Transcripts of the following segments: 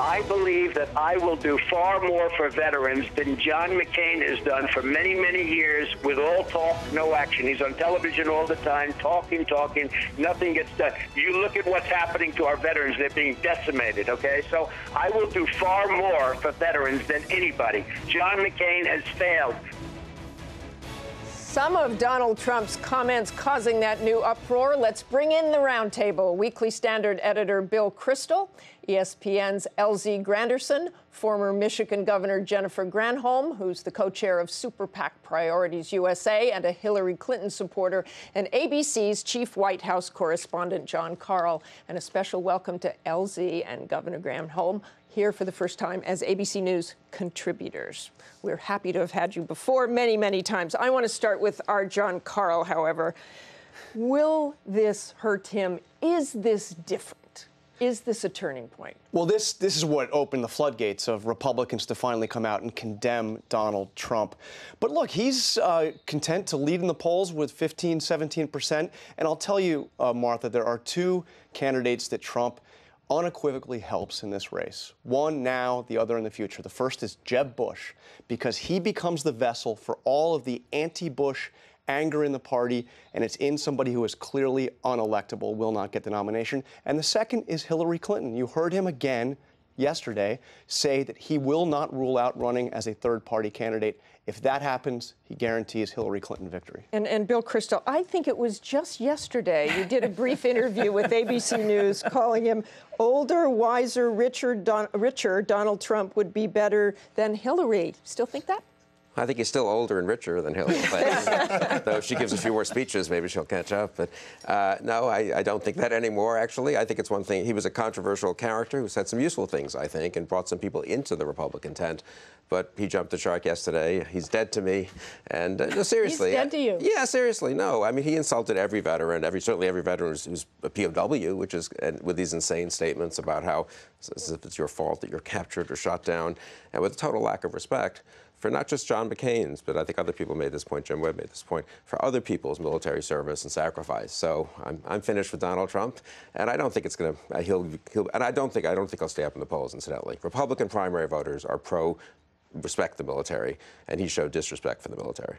I believe that I will do far more for veterans than John McCain has done for many, many years with all talk, no action. He's on television all the time, talking, talking, nothing gets done. You look at what's happening to our veterans, they're being decimated, okay? So I will do far more for veterans than anybody. John McCain has failed. Some of Donald Trump's comments causing that new uproar. Let's bring in the roundtable. Weekly Standard editor Bill Kristol, ESPN's LZ Granderson, former Michigan Governor Jennifer Granholm, who's the co chair of Super PAC Priorities USA and a Hillary Clinton supporter, and ABC's chief White House correspondent John Karl. And a special welcome to LZ and Governor Granholm here for the first time as ABC News contributors. We're happy to have had you before many, many times. I want to start with our John Karl, however. Will this hurt him? Is this different? Is this a turning point? Well, this this is what opened the floodgates of Republicans to finally come out and condemn Donald Trump. But look, he's uh, content to lead in the polls with 15, 17 percent. And I'll tell you, uh, Martha, there are two candidates that Trump unequivocally helps in this race. One now, the other in the future. The first is Jeb Bush, because he becomes the vessel for all of the anti Bush anger in the party, and it's in somebody who is clearly unelectable, will not get the nomination. And the second is Hillary Clinton. You heard him again yesterday say that he will not rule out running as a third party candidate. If that happens, he guarantees Hillary Clinton victory. And, and Bill Kristol, I think it was just yesterday you did a brief interview with ABC News calling him older, wiser, richer, Don, richer Donald Trump would be better than Hillary. Still think that? I think he's still older and richer than Hillary Clinton. Though if she gives a few more speeches, maybe she'll catch up. But uh, no, I, I, don't think that anymore, actually. I think it's one thing. He was a controversial character who said some useful things, I think, and brought some people into the Republican tent. But he jumped the shark yesterday. He's dead to me. And uh, no, seriously. He's dead to you? Yeah, seriously. No. I mean, he insulted every veteran, every certainly every veteran who's, who's a POW, which is with these insane statements about how it's your fault that you're captured or shot down, and with a total lack of respect for not just John McCain's, but I think other people made this point, Jim Webb made this point, for other people's military service and sacrifice. So I'm, I'm finished with Donald Trump, and I don't think it's going to, uh, he'll, he'll, and I don't think, I don't think he'll stay up in the polls, incidentally. Republican primary voters are pro respect the military, and he showed disrespect for the military.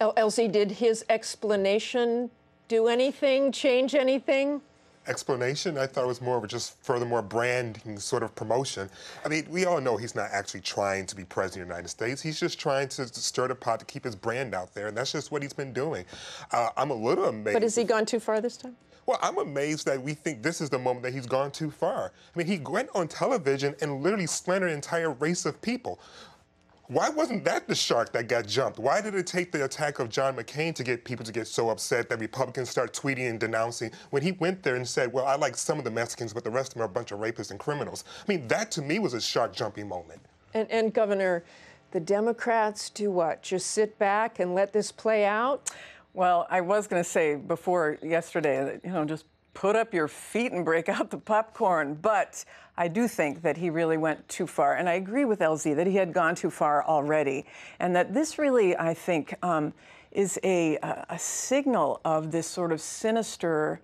LZ, did his explanation do anything, change anything? Explanation. I thought it was more of a just furthermore branding sort of promotion. I mean, we all know he's not actually trying to be president of the United States. He's just trying to stir the pot to keep his brand out there, and that's just what he's been doing. Uh, I'm a little amazed. But has he gone too far this time? Well, I'm amazed that we think this is the moment that he's gone too far. I mean, he went on television and literally slandered an entire race of people. Why wasn't that the shark that got jumped? Why did it take the attack of John McCain to get people to get so upset that Republicans start tweeting and denouncing when he went there and said, well, I like some of the Mexicans, but the rest of them are a bunch of rapists and criminals? I mean, that to me was a shark jumping moment. And, and Governor, the Democrats do what? Just sit back and let this play out? Well, I was going to say before yesterday that, you know, just put up your feet and break out the popcorn. But I do think that he really went too far. And I agree with LZ that he had gone too far already. And that this really, I think, um, is a, a, signal of this sort of sinister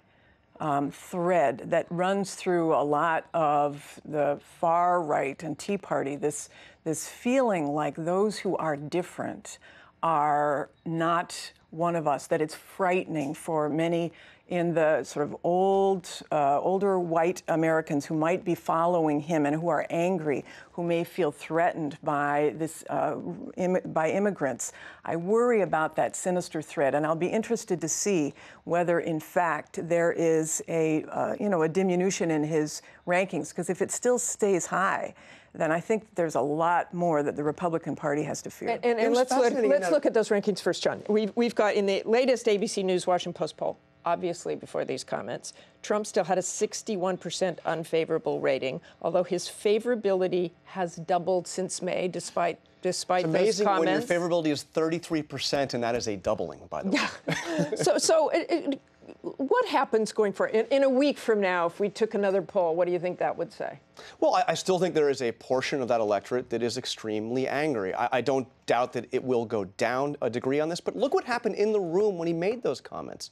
um, thread that runs through a lot of the far right and Tea Party. This, this feeling like those who are different are not one of us, that it's frightening for many in the sort of old, uh, older white Americans who might be following him and who are angry, who may feel threatened by this uh, Im- by immigrants. I worry about that sinister threat, and I'll be interested to see whether, in fact, there is a uh, you know a diminution in his rankings. Because if it still stays high, then I think there's a lot more that the Republican Party has to fear. And, and, and let's, look, let's look at those rankings first, John. We've, we've got in the latest ABC News Washington Post poll, obviously before these comments, Trump still had a 61% unfavorable rating, although his favorability has doubled since May, despite despite it's amazing those comments. when your favorability is 33%, and that is a doubling, by the way. Yeah. so, so it, it, what happens going forward? In, in, a week from now, if we took another poll, what do you think that would say? Well, I, I still think there is a portion of that electorate that is extremely angry. I, I, don't doubt that it will go down a degree on this, but look what happened in the room when he made those comments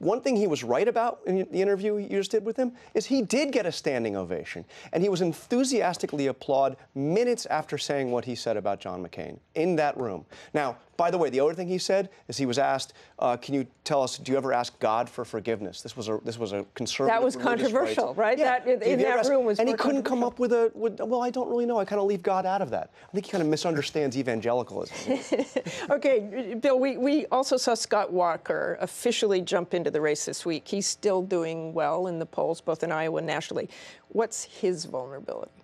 One thing he was right about in the interview you just did with him is he did get a standing ovation, and he was enthusiastically applauded minutes after saying what he said about John McCain in that room. Now, by the way, the other thing he said is he was asked, uh, "Can you tell us? Do you ever ask God for forgiveness?" This was a this was a conservative. That was controversial, right? Yeah. That in, in that room was. And he couldn't come up with a. With, well, I don't really know. I kind of leave God out of that. I think he kind of misunderstands evangelicalism. okay, Bill. We we also saw Scott Walker officially jump into the race this week. He's still doing well in the polls, both in Iowa and nationally. What's his vulnerability?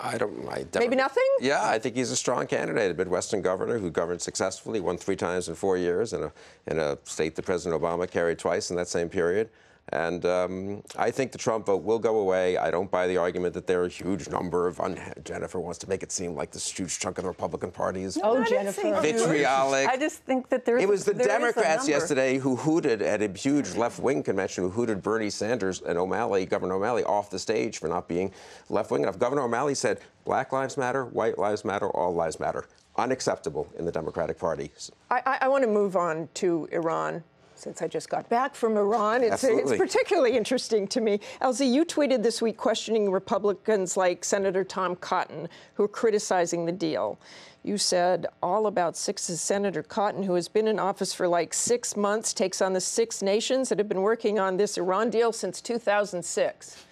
I don't. I Maybe nothing. Yeah, I think he's a strong candidate, a Midwestern governor who governed successfully, won three times in four years in a in a state that President Obama carried twice in that same period. And um, I think the Trump vote will go away. I don't buy the argument that there are a huge number of. Un- Jennifer wants to make it seem like this huge chunk of the Republican Party is Oh, Jennifer. say vitriolic. I just think that there is. It was the there is a Democrats yesterday who hooted at a huge left-wing convention, who hooted Bernie Sanders and O'Malley, Governor O'Malley, off the stage for not being left-wing enough. Governor O'Malley said, "Black lives matter, white lives matter, all lives matter." Unacceptable in the Democratic Party. I, I, I want to move on to Iran. Since I just got back from Iran, it's, it's particularly interesting to me. LZ, you tweeted this week questioning Republicans like Senator Tom Cotton, who are criticizing the deal. You said all about six is Senator Cotton, who has been in office for like six months, takes on the six nations that have been working on this Iran deal since 2006.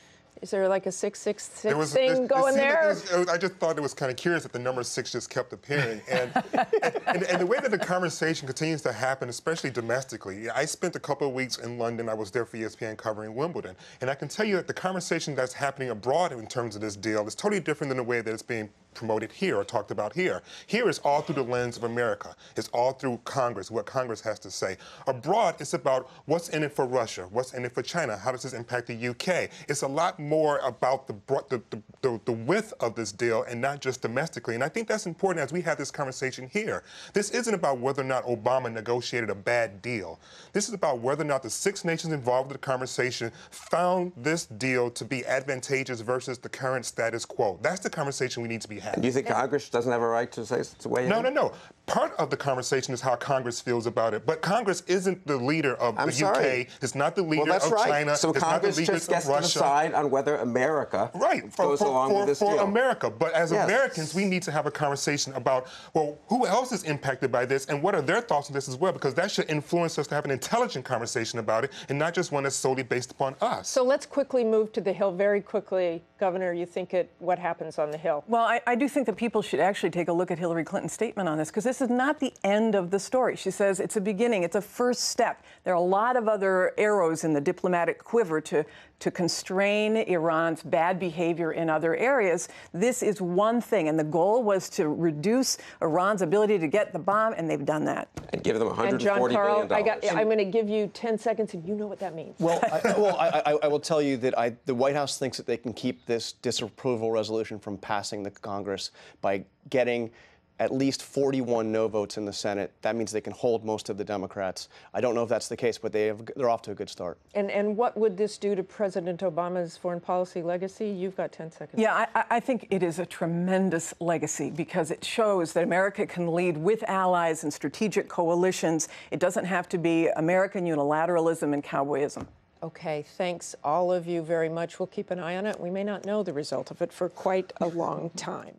Is there like a 666 There was- thing going there? was- I just thought it was kind of curious that the number six just kept appearing. And, and, and the way that the conversation continues to happen, especially domestically, I spent a couple of weeks in London. I was there for ESPN covering Wimbledon. And I can tell you that the conversation that's happening abroad in terms of this deal is totally different than the way that it's being promoted here or talked about here. Here is all through the lens of America. It's all through Congress, what Congress has to say. Abroad, it's about what's in it for Russia, what's in it for China, how does this impact the UK. It's a lot more about the, the, the, the, the width of this deal and not just domestically. And I think that's important as we have this conversation here. This isn't about whether or not Obama negotiated a bad deal. This is about whether or not the six nations involved in the conversation found this deal to be advantageous versus the current status quo. That's the conversation we need to be having. Do you think Congress doesn't have a right to say to weigh in? No, no, no. Part of the conversation is how Congress feels about it, but Congress isn't the leader of I'm the sorry. UK. It's not the leader Well, of right. China. so it's Congress not the leader just gets of to Russia. decide on whether America Right, goes for, along for, with this for deal. America. But as Yes. Americans, we need to have a conversation about, well, who else is impacted by this and what are their thoughts on this as well? Because that should influence us to have an intelligent conversation about it and not just one that's solely based upon us. So let's quickly move to the Hill very quickly. Governor, you think it what happens on the Hill? Well, I, I do think that people should actually take a look at Hillary Clinton's statement on this because this is not the end of the story. She says it's a beginning, it's a first step. There are a lot of other arrows in the diplomatic quiver to, to constrain Iran's bad behavior in other areas. This is one thing, and the goal was to reduce Iran's ability to get the bomb, and they've done that. and give them 140 And John billion Karl, I got, I'm going to give you 10 seconds, and you know what that means. Well, I, well, I, I, I will tell you that I, the White House thinks that they can keep this disapproval resolution from passing the Congress by getting at least 41 no votes in the Senate. That means they can hold most of the Democrats. I don't know if that's the case, but they have, they're off to a good start. And, and what would this do to President Obama's foreign policy legacy? You've got 10 seconds. Yeah, I- I, I think it is a tremendous legacy because it shows that America can lead with allies and strategic coalitions. It doesn't have to be American unilateralism and cowboyism. Okay, thanks all of you very much. We'll keep an eye on it. We may not know the result of it for quite a long time.